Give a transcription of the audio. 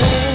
home.